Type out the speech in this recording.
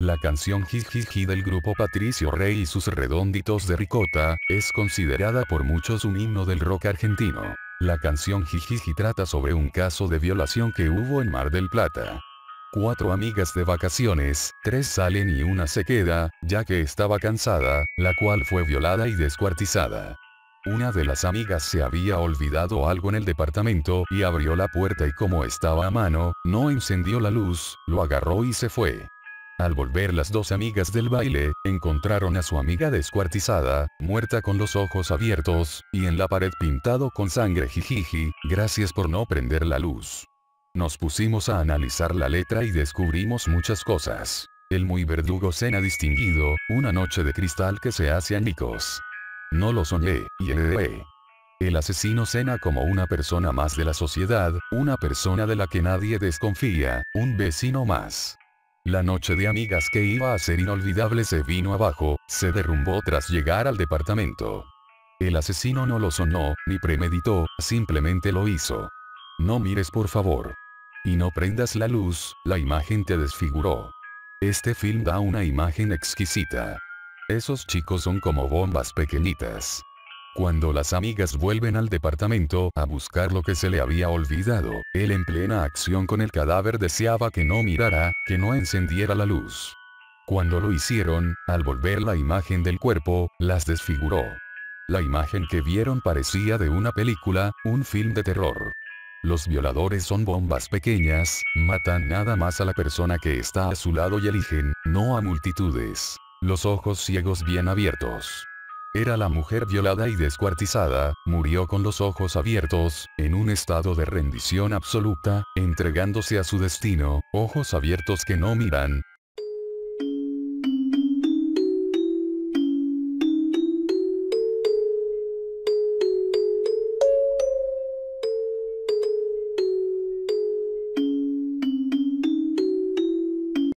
La canción Jijiji del grupo Patricio Rey y sus redonditos de ricota, es considerada por muchos un himno del rock argentino. La canción Jijiji trata sobre un caso de violación que hubo en Mar del Plata. Cuatro amigas de vacaciones, tres salen y una se queda, ya que estaba cansada, la cual fue violada y descuartizada. Una de las amigas se había olvidado algo en el departamento y abrió la puerta y como estaba a mano, no encendió la luz, lo agarró y se fue. Al volver las dos amigas del baile, encontraron a su amiga descuartizada, muerta con los ojos abiertos, y en la pared pintado con sangre jijiji, gracias por no prender la luz. Nos pusimos a analizar la letra y descubrimos muchas cosas. El muy verdugo cena distinguido, una noche de cristal que se hace añicos. No lo soñé, y el el asesino cena como una persona más de la sociedad, una persona de la que nadie desconfía, un vecino más. La noche de amigas que iba a ser inolvidable se vino abajo, se derrumbó tras llegar al departamento. El asesino no lo sonó, ni premeditó, simplemente lo hizo. No mires por favor. Y no prendas la luz, la imagen te desfiguró. Este film da una imagen exquisita. Esos chicos son como bombas pequeñitas. Cuando las amigas vuelven al departamento a buscar lo que se le había olvidado, él en plena acción con el cadáver deseaba que no mirara, que no encendiera la luz. Cuando lo hicieron, al volver la imagen del cuerpo, las desfiguró. La imagen que vieron parecía de una película, un film de terror. Los violadores son bombas pequeñas, matan nada más a la persona que está a su lado y eligen, no a multitudes. Los ojos ciegos bien abiertos. Era la mujer violada y descuartizada, murió con los ojos abiertos, en un estado de rendición absoluta, entregándose a su destino, ojos abiertos que no miran,